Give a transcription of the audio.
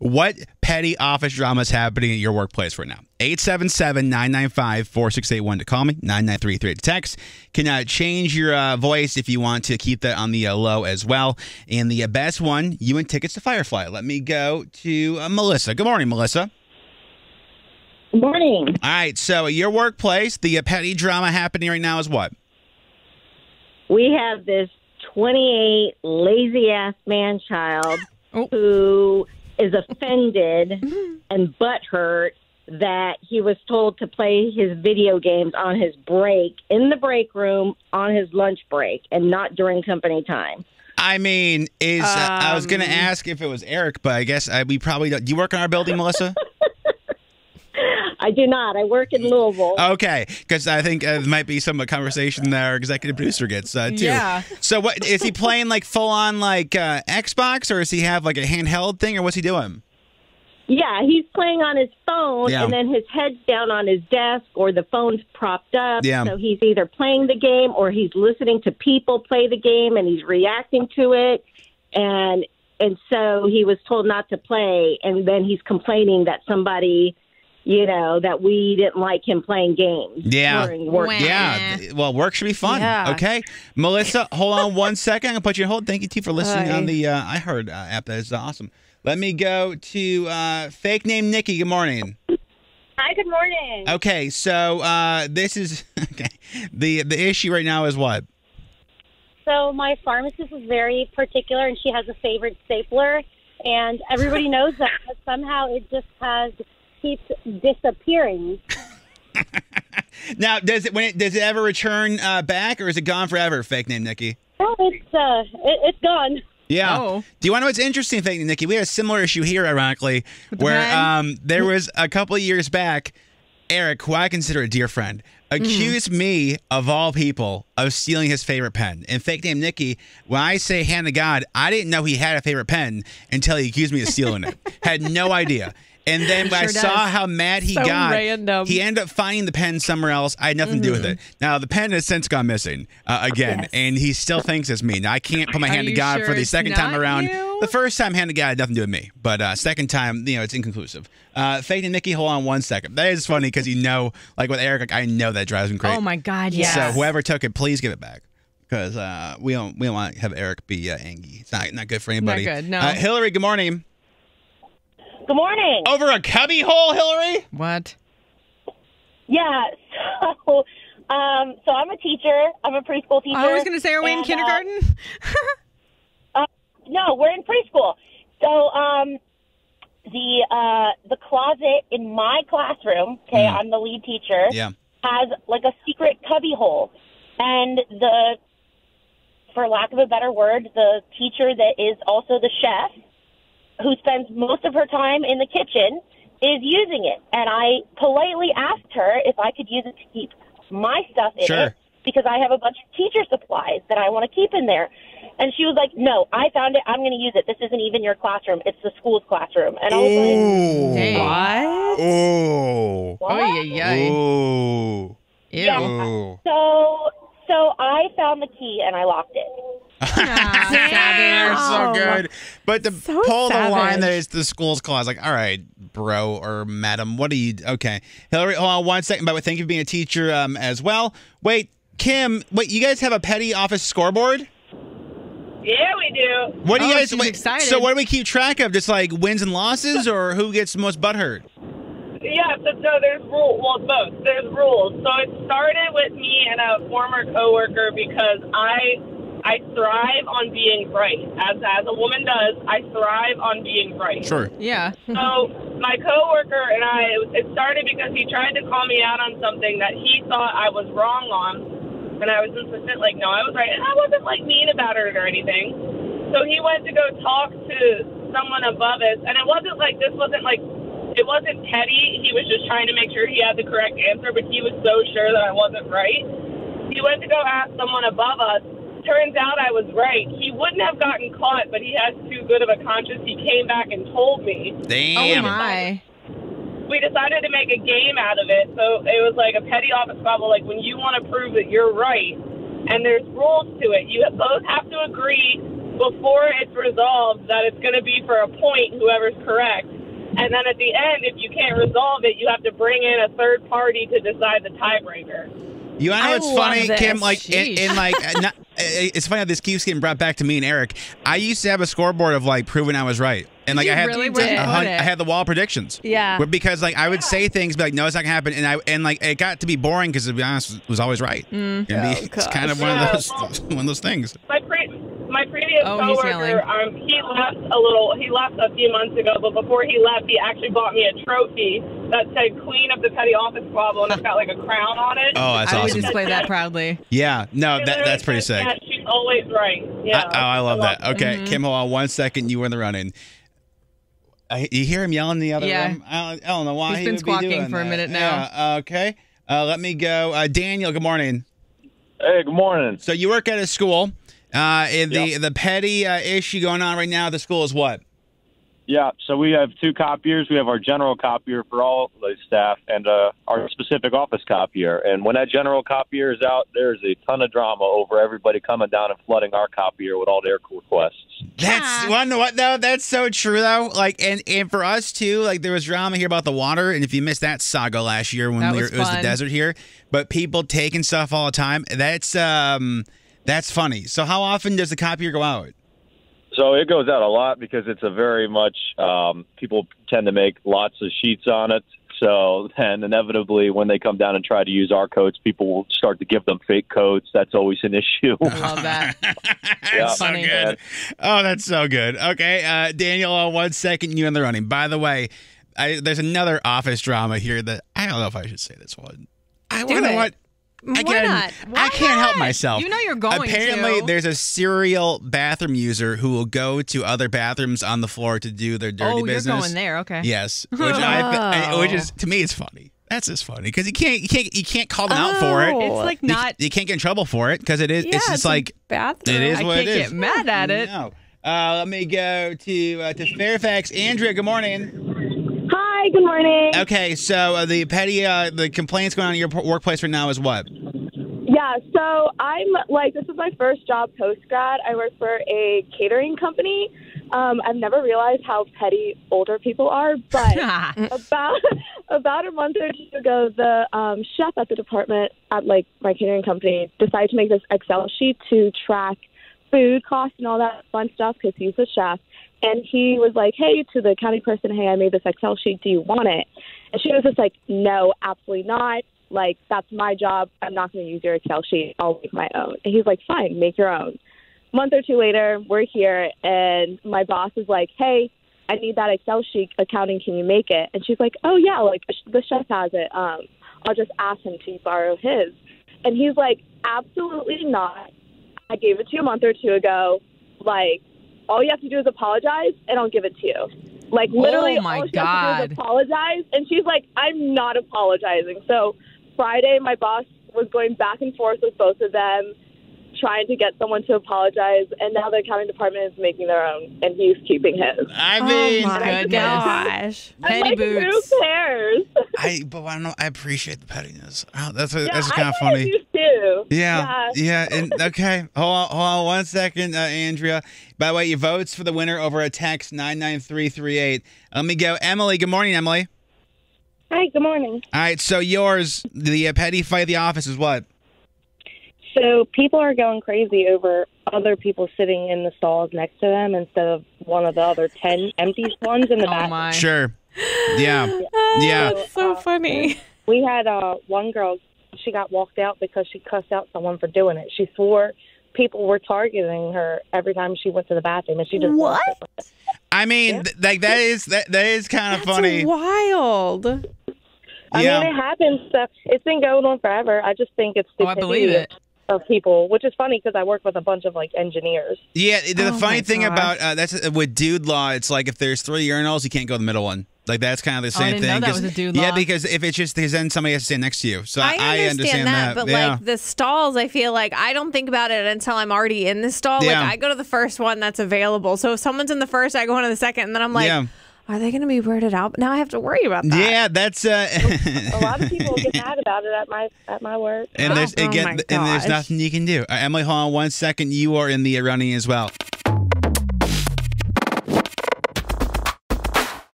What petty office drama is happening at your workplace right now? 877-995-4681 to call me, 9933 to text. Can uh, change your uh, voice if you want to keep that on the uh, low as well. And the uh, best one, you win tickets to Firefly. Let me go to uh, Melissa. Good morning, Melissa. Good morning. All right, so at your workplace, the uh, petty drama happening right now is what? We have this 28 lazy ass man child Oh. who is offended and butthurt that he was told to play his video games on his break in the break room on his lunch break and not during company time. I mean, is uh, I was going to Um. ask if it was Erick, but I guess uh, we probably don't. Do you work in our building, Melissa? I do not. I work in Louisville. Okay, because I think uh, there might be some conversation that our executive producer gets uh, too. Yeah. So what is he playing like full on like uh, Xbox, or does he have like a handheld thing, or what's he doing? Yeah, he's playing on his phone Yeah. and then his head's down on his desk or the phone's propped up. Yeah. So he's either playing the game or he's listening to people play the game and he's reacting to it. And and so he was told not to play and then he's complaining that somebody, you know, that we didn't like him playing games Yeah. during work. Yeah. Well, work should be fun. Yeah. Okay, Melissa, hold on one second. I'm gonna put you on hold. Thank you, T, for listening Hi. on the uh, iHeart uh, app. That is awesome. Let me go to uh, fake name Nikki. Good morning. Hi, good morning. Okay, so uh, this is okay. The the issue right now is what? So my pharmacist is very particular, and she has a favorite stapler, and everybody knows that, but somehow it just has keeps disappearing. Now, does it when it does it ever return uh, back, or is it gone forever? Fake name Nikki. Oh, it's uh, it, it's gone. Yeah. Oh. Do you want to know what's interesting, Fake name Nikki? We had a similar issue here, ironically, the where pen? um, there was a couple of years back. Erick, who I consider a dear friend, accused me of all people of stealing his favorite pen. And fake name Nikki, when I say hand to God, I didn't know he had a favorite pen until he accused me of stealing it. Had no idea. And then when I Sure saw how mad he So got, random. he ended up finding the pen somewhere else. I had nothing to do with it. Now the pen has since gone missing uh, again, Yes. and he still thinks it's me. Now I can't put my Are hand to God sure for the second time around. you? The first time hand to God had nothing to do with me, but uh, second time, you know, it's inconclusive. Uh, Fake and Nikki, hold on one second. That is funny because you know, like with Erick, like, I know that drives him crazy. Oh my God, yes. So whoever took it, please give it back. Because uh, we don't we don't want to have Erick be uh, angry. It's not not good for anybody. good, no. Uh, Hillary, good morning. Good morning. Over a cubby hole, Hillary. What? Yeah. So, um, so I'm a teacher. I'm a preschool teacher. I was going to say, are we in and, uh, kindergarten? No, we're in preschool. So um, the uh, the closet in my classroom, okay, Mm. I'm the lead teacher, Yeah. has like a secret cubby hole, and the, for lack of a better word, the teacher that is also the chef, who spends most of her time in the kitchen, is using it. And I politely asked her if I could use it to keep my stuff in Sure. it because I have a bunch of teacher supplies that I want to keep in there. And she was like, "No, I found it. I'm going to use it. This isn't even your classroom. It's the school's classroom." And I was like, Ooh. Dang. What? Ooh. "What?" Oh, yeah, yeah. Ooh. Ew. Yeah. So, so I found the key and I locked it. They're so good. But to So pull the line savage. that it's the school's class, like, all right, bro or madam, what are you? Okay. Hillary, hold on one second, but thank you for being a teacher um, as well. Wait, Kim, wait, you guys have a petty office scoreboard? Yeah, we do. What do you Oh, guys wait, excited. So what do we keep track of? Just like wins and losses or who gets the most butthurt? Yeah, so, so there's rules. Well, both. There's rules. So it started with me and a former coworker because I I thrive on being right. As as a woman does, I thrive on being right. Sure. Yeah. So my coworker and I, it, it started because he tried to call me out on something that he thought I was wrong on, and I was insistent, like, no, I was right, and I wasn't like mean about it or anything. So he went to go talk to someone above us, and it wasn't like this wasn't like it wasn't petty. He was just trying to make sure he had the correct answer, but he was so sure that I wasn't right. He went to go ask someone above us. Turns out I was right. He wouldn't have gotten caught, but he has too good of a conscience. He came back and told me. Oh Damn. my. We decided to make a game out of it. So it was like a petty office squabble. Like when you want to prove that you're right, and there's rules to it. You both have to agree before it's resolved that it's going to be for a point, whoever's correct. And then at the end, if you can't resolve it, you have to bring in a third party to decide the tiebreaker. You know I what's funny, this. Kim? Like, in, in like, not, it's funny how this keeps getting brought back to me and Erick. I used to have a scoreboard of like proving I was right, and like you I had, really? a hun- I had the wall predictions. Yeah. Because like I would say things, be like, no, it's not gonna happen, and I and like it got to be boring because to be honest, it was always right. Mm. And be- it's kind of one of those one of those things. My pre- my previous Oh, coworker, um, he left a little. He left a few months ago, but before he left, he actually bought me a trophy that said "Queen of the Petty Office Squabble" and it's got like a crown on it. Oh, that's I would display that proudly. Yeah, no, that that's pretty sick. "Yeah, she's always right. Yeah. I, oh, I love that. it. Okay, Mm-hmm. Kim, hold on one second. You were in the running. I, you hear him yelling in the other Yeah. room? I don't, I don't know why He's he been would be squawking doing for a that. minute now. Yeah, okay, uh, let me go. Uh, Daniel, good morning. Hey, good morning. So you work at a school. Uh, and the Yep. the petty uh, issue going on right now at the school is what? Yeah, so we have two copiers. We have our general copier for all the staff and uh, our specific office copier. And when that general copier is out, there's a ton of drama over everybody coming down and flooding our copier with all their requests. That's one. What though? That's so true though. Like, and and for us too. Like, there was drama here about the water, and if you missed that saga last year when That we were, was it was the desert here, but people taking stuff all the time. That's um, that's funny. So how often does the copier go out? So it goes out a lot because it's a very much um, people tend to make lots of sheets on it. So then inevitably, when they come down and try to use our codes, people will start to give them fake codes. That's always an issue. Love that. that's Yeah. so Funny. good. Oh, that's so good. Okay, uh, Daniel, uh, one second, you in the running. By the way, I, there's another office drama here that I don't know if I should say this one. I Do you know it. what? Why Again, not? I can't help myself. You know you're going Apparently, to. there's a serial bathroom user who will go to other bathrooms on the floor to do their dirty oh, business. you're going there. Okay. Yes, which I, Oh. which is to me, it's funny. That's just funny because you can't, you can't, you can't call them out for it. It's like not. You, can't get in trouble for it because it is. Yeah, it's just a like bathroom. it is what I can't it is. get mad at it. No. Uh, let me go to uh, to Fairfax. Andrea, good morning. Hi, good morning. Okay, so uh, the petty uh, the complaints going on in your p- workplace right now is what? Yeah, so I'm like, this is my first job post grad. I work for a catering company. Um, I've never realized how petty older people are, but about about a month or two ago, the um, chef at the department at like my catering company decided to make this Excel sheet to track food costs and all that fun stuff because he's a chef. And he was like, "Hey, to the county person, hey, I made this Excel sheet. Do you want it?" And she was just like, "No, absolutely not. Like that's my job. I'm not going to use your Excel sheet. I'll make my own." And he's like, "Fine, make your own." month or two later, we're here, and my boss is like, "Hey, I need that Excel sheet accounting. Can you make it?" And she's like, "Oh yeah, like the chef has it. Um, I'll just ask him to borrow his." And he's like, "Absolutely not. I gave it to you a month or two ago. Like, all you have to do is apologize, and I'll give it to you." Like literally, Oh, my all she has to do is apologize. And she's like, "I'm not apologizing." So Friday, my boss was going back and forth with both of them trying to get someone to apologize, and now the accounting department is making their own, and he's keeping his. I oh mean, oh my goodness. gosh. I'm Petty like, boots. Who cares? I but I don't know. I appreciate the pettiness. Oh, that's yeah, that's kind of kinda funny. Do too. Yeah, yeah, and okay. Hold on, hold on one second, uh, Andrea. By the way, your votes for the winner over a text nine nine three three eight. Let me go, Emily. Good morning, Emily. Hi, good morning. All right, so yours, the uh, petty fight of the office is what? So people are going crazy over other people sitting in the stalls next to them instead of one of the other 10 empty ones in the Oh back. my. Sure. Yeah. Oh, Yeah. That's so funny. We had uh, one girl, she got walked out because she cussed out someone for doing it. She swore people were targeting her every time she went to the bathroom, and she just What? I mean, th- like that is that that is kind of funny. wild. I Yeah. mean, it happens. So it's been going on forever. I just think it's Oh, I stupidity believe it. of people, which is funny because I work with a bunch of like engineers. Yeah, the, the Oh funny thing gosh. about uh, that's uh, with dude law. It's like if there's three urinals, you can't go in the middle one. Like that's kind of the Oh, I same didn't know thing. was a dude Yeah, because if it's just because then somebody has to stand next to you. So I understand, that, but yeah. like the stalls, I feel like I don't think about it until I'm already in the stall. Yeah. Like I go to the first one that's available. So if someone's in the first, I go into the second, and then I'm like, Yeah. are they going to be weirded out? Now I have to worry about that. yeah, that's uh, A lot of people get mad about it at my at my work. and there's Oh again, my and there's nothing you can do. Uh, Emily, hold on one second. You are in the running as well.